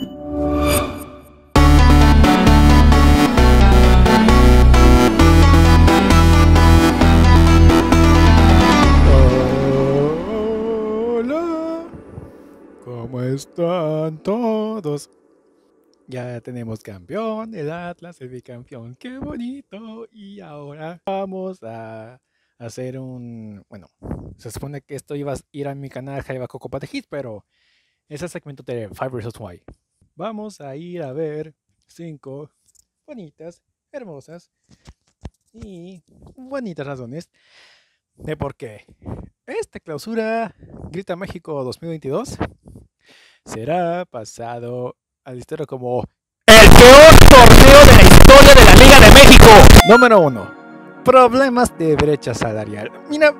Hola, ¿cómo están todos? Ya tenemos campeón, el Atlas, el bicampeón, qué bonito. Y ahora vamos a hacer un... Bueno, se supone que esto iba a ir a mi canal Jaiba Coco Hit, pero es el segmento de 5 vs. Y. Vamos a ir a ver cinco bonitas, hermosas y bonitas razones de por qué esta clausura Grita México 2022 será pasado al historia como el peor torneo de la historia de la Liga de México. Número 1. Problemas de brecha salarial. Mira,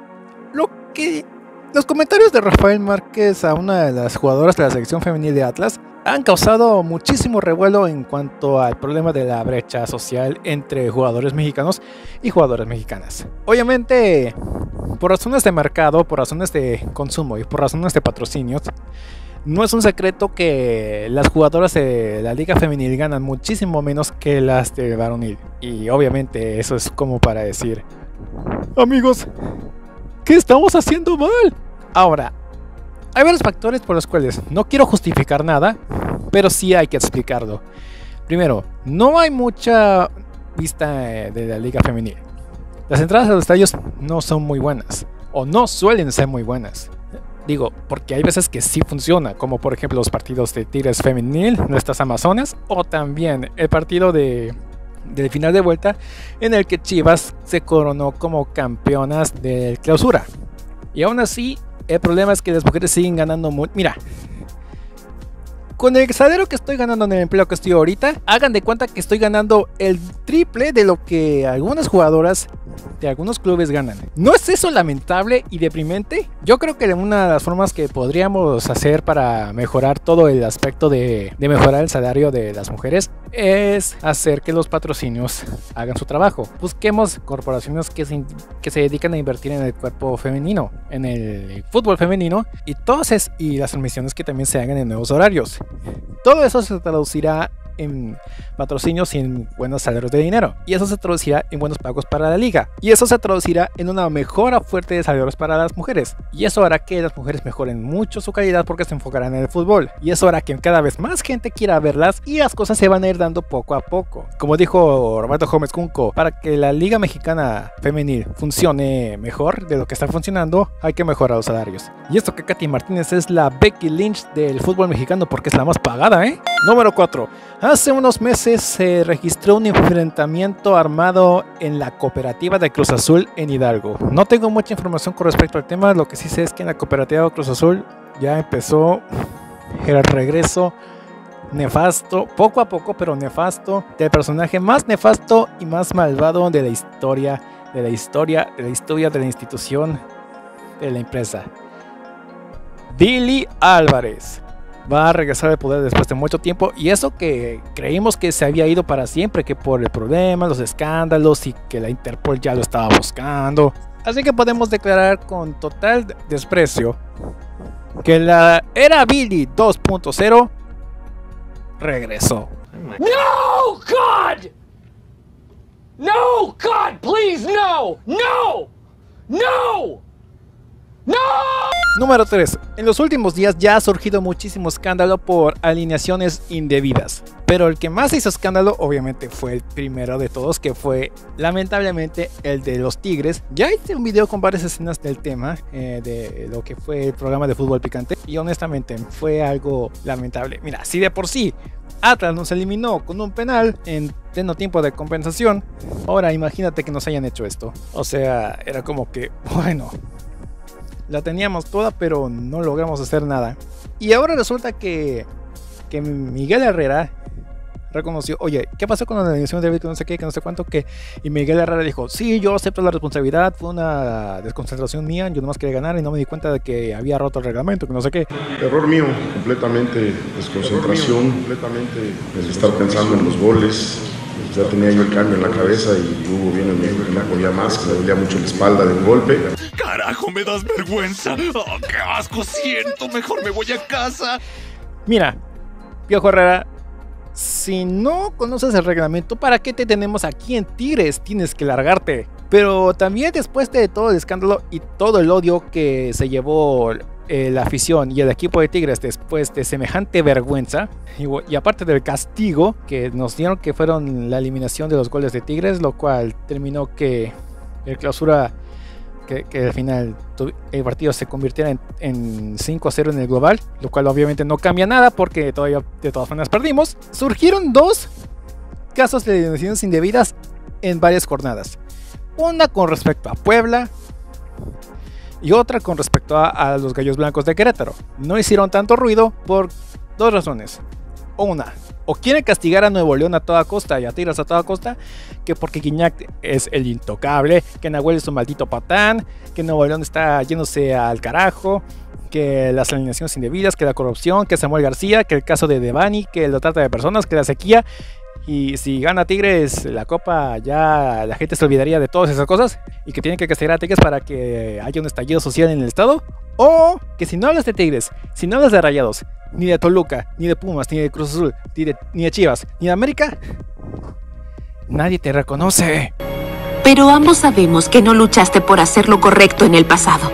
lo que los comentarios de Rafael Márquez a una de las jugadoras de la selección femenil de Atlas han causado muchísimo revuelo en cuanto al problema de la brecha social entre jugadores mexicanos y jugadoras mexicanas. Obviamente, por razones de mercado, por razones de consumo y por razones de patrocinios, no es un secreto que las jugadoras de la liga femenil ganan muchísimo menos que las de varonil. Y obviamente eso es como para decir, amigos, ¿qué estamos haciendo mal? Ahora, hay varios factores por los cuales no quiero justificar nada, pero sí hay que explicarlo. Primero, no hay mucha vista eh, de la liga femenil. Las entradas a los estadios no son muy buenas, o no suelen ser muy buenas. Digo, porque hay veces que sí funciona, como por ejemplo los partidos de Tigres Femenil, nuestras Amazonas, o también el partido de, del final de vuelta en el que Chivas se coronó como campeonas del clausura. Y aún así, el problema es que las mujeres siguen ganando mucho. Mira, con el salario que estoy ganando en el empleo que estoy ahorita, hagan de cuenta que estoy ganando el triple de lo que algunas jugadoras de algunos clubes ganan. ¿No es eso lamentable y deprimente? Yo creo que una de las formas que podríamos hacer para mejorar todo el aspecto de, mejorar el salario de las mujeres es hacer que los patrocinios hagan su trabajo. Busquemos corporaciones que se, que se dedican a invertir en el cuerpo femenino, en el fútbol femenino y todas y las transmisiones que también se hagan en nuevos horarios. Todo eso se traducirá en patrocinios y en buenos salarios de dinero. Y eso se traducirá en buenos pagos para la liga. Y eso se traducirá en una mejora fuerte de salarios para las mujeres. Y eso hará que las mujeres mejoren mucho su calidad porque se enfocarán en el fútbol. Y eso hará que cada vez más gente quiera verlas y las cosas se van a ir dando poco a poco. Como dijo Roberto Gómez Cunco, para que la liga mexicana femenil funcione mejor de lo que está funcionando, hay que mejorar los salarios. Y esto que Katy Martínez es la Becky Lynch del fútbol mexicano porque es la más pagada, ¿eh? Número 4. Hace unos meses se registró un enfrentamiento armado en la cooperativa de Cruz Azul en Hidalgo. No tengo mucha información con respecto al tema, lo que sí sé es que en la cooperativa de Cruz Azul ya empezó el regreso nefasto, poco a poco, pero nefasto, del personaje más nefasto y más malvado de la historia, de la historia, de la historia de la institución, de la empresa. Billy Álvarez va a regresar al poder después de mucho tiempo y eso que creímos que se había ido para siempre, que por el problema, los escándalos y que la Interpol ya lo estaba buscando. Así que podemos declarar con total desprecio que la era Billy 2.0 regresó. No, God! No, God, please, no! No! No! ¡No! Número 3. En los últimos días ya ha surgido muchísimo escándalo por alineaciones indebidas. Pero el que más hizo escándalo obviamente fue el primero de todos, que fue lamentablemente el de los Tigres. Ya hice un video con varias escenas del tema, eh, de lo que fue el programa de fútbol picante. Y honestamente fue algo lamentable. Mira, si de por sí Atlas nos eliminó con un penal en pleno tiempo de compensación, ahora imagínate que nos hayan hecho esto. O sea, era como que, bueno, la teníamos toda, pero no logramos hacer nada. Y ahora resulta que, que Miguel Herrera reconoció, oye, ¿qué pasó con la elección de que no sé qué, que no sé cuánto, que... Y Miguel Herrera dijo, sí, yo acepto la responsabilidad, fue una desconcentración mía, yo nomás quería ganar y no me di cuenta de que había roto el reglamento, que no sé qué. Error mío, completamente desconcentración, completamente el estar pensando en los goles. Ya tenía yo el cambio en la cabeza y Hugo viene y me dijo que no podía más, que me dolía mucho la espalda de un golpe. Carajo, me das vergüenza. Oh, qué asco siento. Mejor me voy a casa. Mira, Piojo Herrera, si no conoces el reglamento, ¿para qué te tenemos aquí en Tigres? Tienes que largarte. Pero también después de todo el escándalo y todo el odio que se llevó eh, la afición y el equipo de Tigres después de semejante vergüenza y, y, aparte del castigo que nos dieron que fueron la eliminación de los goles de Tigres, lo cual terminó que el clausura que, que, al final el partido se convirtiera en, en 5-0 en el global, lo cual obviamente no cambia nada porque todavía de todas maneras perdimos. Surgieron dos casos de eliminaciones indebidas en varias jornadas. Una con respecto a Puebla y otra con respecto a, los Gallos Blancos de Querétaro. No hicieron tanto ruido por dos razones. Una, o quieren castigar a Nuevo León a toda costa y a Tigres a toda costa, que porque Guiñac es el intocable, que Nahuel es un maldito patán, que Nuevo León está yéndose al carajo, que las alineaciones indebidas, que la corrupción, que Samuel García, que el caso de Devani, que la trata de personas, que la sequía. Y si gana Tigres la copa, ya la gente se olvidaría de todas esas cosas. Y que tienen que castigar a Tigres para que haya un estallido social en el estado. O que si no hablas de Tigres, si no hablas de Rayados, ni de Toluca, ni de Pumas, ni de Cruz Azul, ni de, ni de Chivas, ni de América, nadie te reconoce. Pero ambos sabemos que no luchaste por hacer lo correcto en el pasado.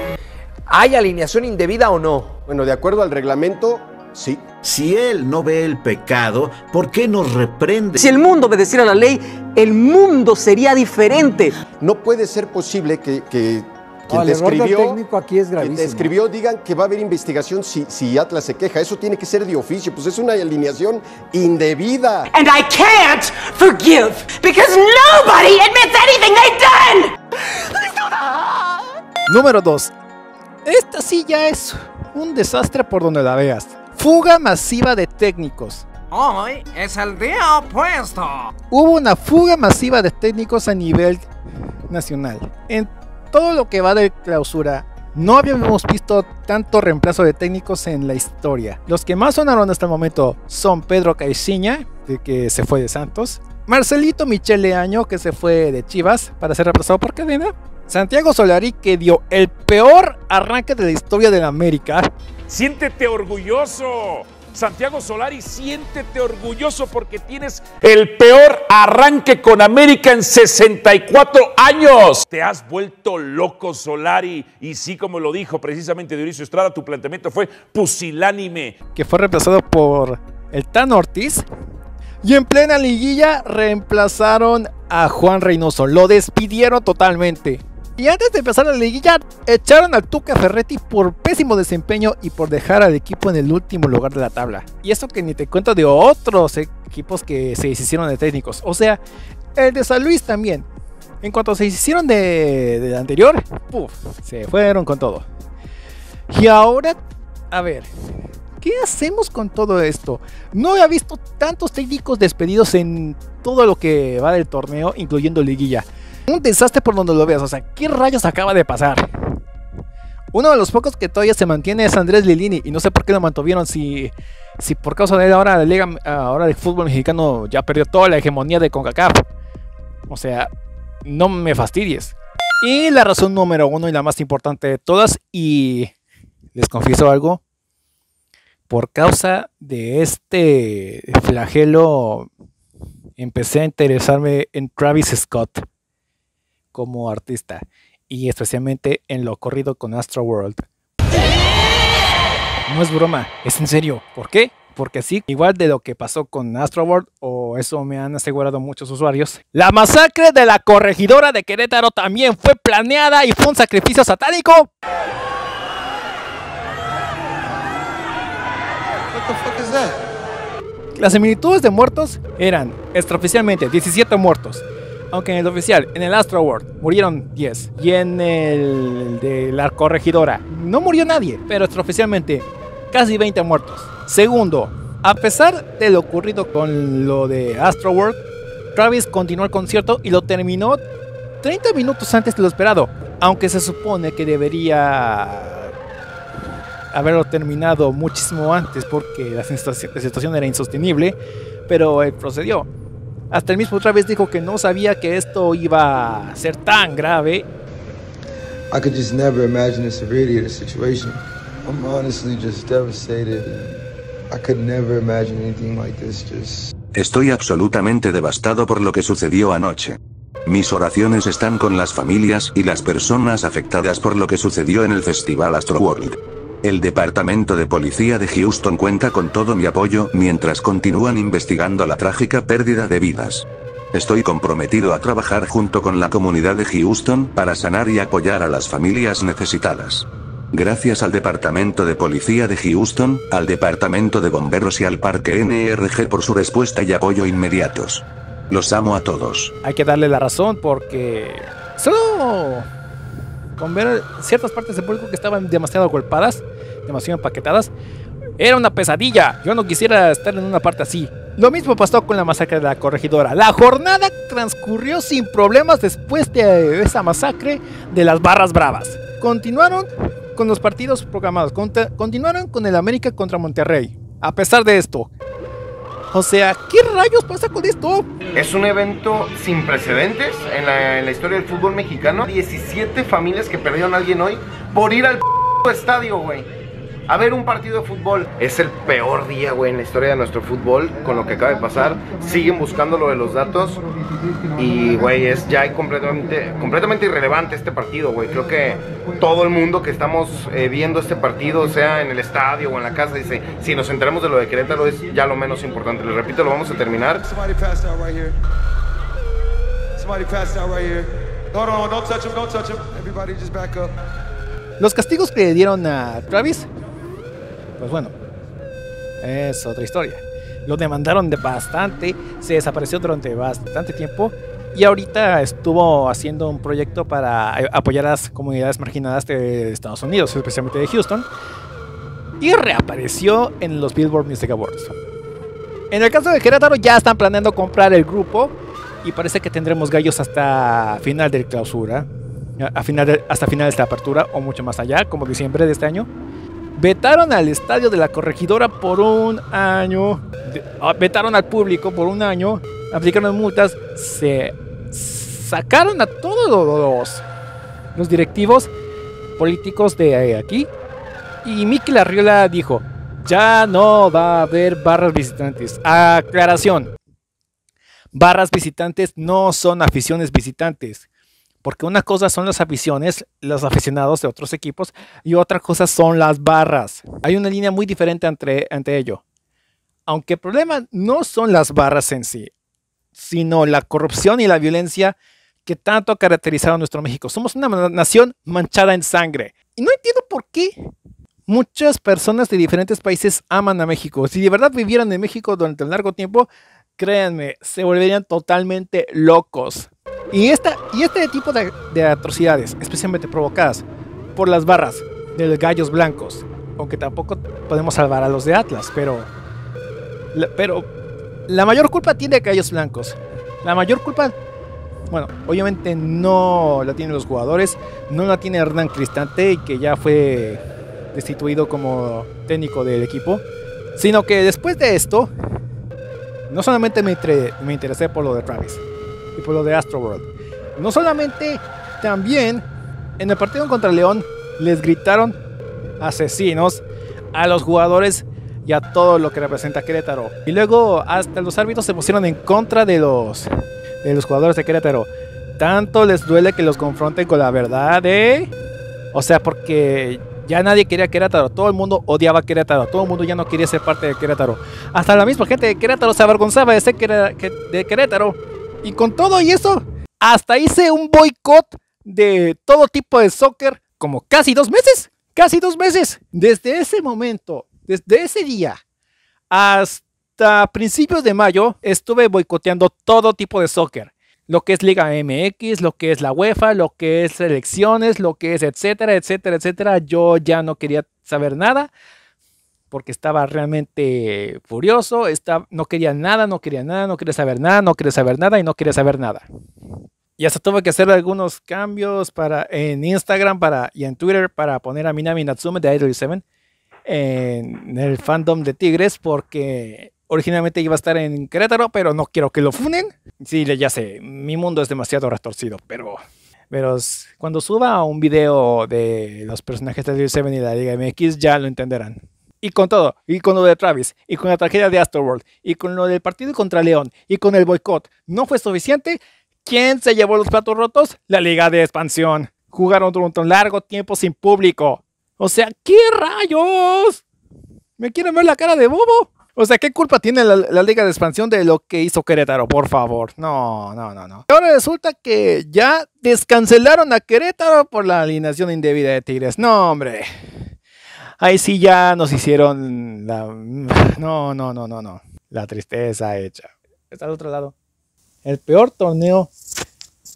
¿Hay alineación indebida o no? Bueno, de acuerdo al reglamento, sí. Si él no ve el pecado, ¿por qué nos reprende? Si el mundo obedeciera la ley, el mundo sería diferente. No puede ser posible que, que quien No, te escribió, técnico aquí es quien te escribió digan que va a haber investigación si, si Atlas se queja. Eso tiene que ser de oficio, pues es una alineación indebida. And I can't forgive because nobody admits anything they've done! Número 2. Esta sí ya es un desastre por donde la veas. Fuga masiva de técnicos. Hoy es el día opuesto. Hubo una fuga masiva de técnicos a nivel nacional. En todo lo que va de clausura, no habíamos visto tanto reemplazo de técnicos en la historia. Los que más sonaron hasta el momento son Pedro Caixinha, que se fue de Santos, Marcelito Michele Año, que se fue de Chivas para ser reemplazado por Cadena, Santiago Solari, que dio el peor arranque de la historia de la América, Siéntete orgulloso. Santiago Solari, siéntete orgulloso porque tienes el peor arranque con América en 64 años. Te has vuelto loco, Solari. Y sí, como lo dijo precisamente Dionisio Estrada, tu planteamiento fue pusilánime. que fue reemplazado por el Tan Ortiz. Y en plena liguilla reemplazaron a Juan Reynoso. Lo despidieron totalmente. Y antes de empezar la liguilla, echaron al Tuca Ferretti por pésimo desempeño y por dejar al equipo en el último lugar de la tabla. Y eso que ni te cuento de otros equipos que se deshicieron de técnicos. O sea, el de San Luis también. En cuanto se deshicieron de, del anterior, puf, se fueron con todo. Y ahora, a ver, ¿qué hacemos con todo esto? No había visto tantos técnicos despedidos en todo lo que va del torneo, incluyendo liguilla. Un desastre por donde lo veas, o sea, ¿qué rayos acaba de pasar? Uno de los pocos que todavía se mantiene es Andrés Lilini y no sé por qué lo mantuvieron si, si por causa de él ahora la liga ahora el fútbol mexicano ya perdió toda la hegemonía de CONCACAF. O sea, no me fastidies. Y la razón número uno y la más importante de todas y les confieso algo, por causa de este flagelo empecé a interesarme en Travis Scott como artista y especialmente en lo ocurrido con Astro World. No es broma, es en serio. ¿Por qué? Porque sí, igual de lo que pasó con Astro World, o eso me han asegurado muchos usuarios, la masacre de la corregidora de Querétaro también fue planeada y fue un sacrificio satánico. Las similitudes de muertos eran extraoficialmente 17 muertos, aunque en el oficial, en el Astro World, murieron 10. Y en el de la corregidora, no murió nadie, pero extraoficialmente, casi 20 muertos. Segundo, a pesar de lo ocurrido con lo de Astro World, Travis continuó el concierto y lo terminó 30 minutos antes de lo esperado, aunque se supone que debería haberlo terminado muchísimo antes porque la situación, era insostenible, pero él procedió. Hasta el mismo Travis dijo que no sabía que esto iba a ser tan grave. I could just never imagine the severity of the situation. I'm honestly just devastated. I could never imagine anything like this. Just Estoy absolutamente devastado por lo que sucedió anoche. Mis oraciones están con las familias y las personas afectadas por lo que sucedió en el Festival Astroworld. El Departamento de Policía de Houston cuenta con todo mi apoyo mientras continúan investigando la trágica pérdida de vidas. Estoy comprometido a trabajar junto con la comunidad de Houston para sanar y apoyar a las familias necesitadas. Gracias al Departamento de Policía de Houston, al Departamento de Bomberos y al Parque NRG por su respuesta y apoyo inmediatos. Los amo a todos. Hay que darle la razón porque solo con ver ciertas partes del público que estaban demasiado golpadas, demasiado empaquetadas, era una pesadilla. Yo no quisiera estar en una parte así. Lo mismo pasó con la masacre de la corregidora. La jornada transcurrió sin problemas después de esa masacre de las barras bravas. Continuaron con los partidos programados. Continuaron con el América contra Monterrey. A pesar de esto. O sea, ¿qué rayos pasa con esto? Es un evento sin precedentes en la, en la historia del fútbol mexicano. 17 familias que perdieron a alguien hoy por ir al estadio, güey. A ver un partido de fútbol. Es el peor día, güey, en la historia de nuestro fútbol con lo que acaba de pasar. Siguen buscando lo de los datos. Y, güey, es ya completamente, completamente irrelevante este partido, güey. Creo que todo el mundo que estamos eh, viendo este partido, sea en el estadio o en la casa, dice, si nos enteramos de lo de Querétaro es ya lo menos importante. Les repito, lo vamos a terminar. somebody passed out right here. Somebody passed out right here. Hold on, don't touch him, don't touch him. Everybody just back up. Los castigos que le dieron a Travis, pues bueno, es otra historia. Lo demandaron de bastante, se desapareció durante bastante tiempo y ahorita estuvo haciendo un proyecto para eh, apoyar a las comunidades marginadas de Estados Unidos, especialmente de Houston, y reapareció en los Billboard Music Awards. En el caso de Querétaro ya están planeando comprar el grupo y parece que tendremos gallos hasta final de clausura, a final de- hasta final de esta apertura o mucho más allá, como diciembre de este año. Vetaron al estadio de la corregidora por un año, ah, vetaron al público por un año, aplicaron multas, se sacaron a todos los, los directivos políticos de eh, aquí y Miki Larriola dijo, ya no va a haber barras visitantes. Aclaración. Barras visitantes no son aficiones visitantes. Porque una cosa son las aficiones, los aficionados de otros equipos, y otra cosa son las barras. Hay una línea muy diferente entre, entre ello. Aunque el problema no son las barras en sí, sino la corrupción y la violencia que tanto ha caracterizado a nuestro México. Somos una na- nación manchada en sangre. Y no entiendo por qué muchas personas de diferentes países aman a México. Si de verdad vivieran en México durante un largo tiempo, créanme, se volverían totalmente locos. Y, esta, y este tipo de, de atrocidades, especialmente provocadas por las barras de los gallos blancos, aunque tampoco podemos salvar a los de Atlas, pero, pero la mayor culpa tiene gallos blancos. La mayor culpa, bueno, obviamente no la tienen los jugadores, no la tiene Hernán Cristante, que ya fue destituido como técnico del equipo, sino que después de esto, no solamente me, me interesé por lo de Travis y por lo de Astroworld, no solamente, también en el partido contra León les gritaron asesinos a los jugadores y a todo lo que representa Querétaro. Y luego hasta los árbitros se pusieron en contra de los, de los jugadores de Querétaro. Tanto les duele que los confronten con la verdad, ¿eh? O sea, porque ya nadie quería Querétaro, todo el mundo odiaba Querétaro, todo el mundo ya no quería ser parte de Querétaro. Hasta la misma gente de Querétaro se avergonzaba de ser de Querétaro. Y con todo y eso, hasta hice un boicot de todo tipo de soccer como casi dos meses. Casi dos meses. Desde ese momento, desde ese día hasta principios de mayo, estuve boicoteando todo tipo de soccer. Lo que es Liga MX, lo que es la UEFA, lo que es selecciones, lo que es etcétera, etcétera, etcétera. Yo ya no quería saber nada porque estaba realmente furioso, estaba, no quería nada, no quería nada, no quería saber nada, no quería saber nada y no quería saber nada. Y hasta tuve que hacer algunos cambios para, en Instagram para, y en Twitter para poner a Minami Natsume de Idol 7 en el fandom de Tigres porque originalmente iba a estar en Querétaro, pero no quiero que lo funen. Sí, ya sé, mi mundo es demasiado retorcido, pero, pero cuando suba un video de los personajes de 7 y la Liga MX ya lo entenderán. Y con todo, y con lo de Travis, y con la tragedia de Astroworld, y con lo del partido contra León, y con el boicot, no fue suficiente. ¿Quién se llevó los platos rotos? La Liga de Expansión. Jugaron durante un largo tiempo sin público. O sea, ¿qué rayos? ¿Me quieren ver la cara de bobo? O sea, ¿qué culpa tiene la, la, Liga de Expansión de lo que hizo Querétaro? Por favor. No, no, no, no. Ahora resulta que ya descancelaron a Querétaro por la alineación indebida de Tigres. No, hombre. Ahí sí ya nos hicieron la... No, no, no, no, no. La tristeza hecha. Está al otro lado. El peor torneo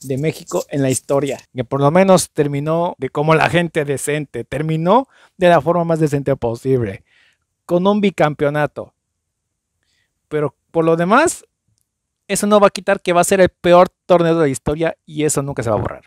de México en la historia. Que por lo menos terminó de como la gente decente. Terminó de la forma más decente posible. Con un bicampeonato. Pero por lo demás, eso no va a quitar que va a ser el peor torneo de la historia y eso nunca se va a borrar.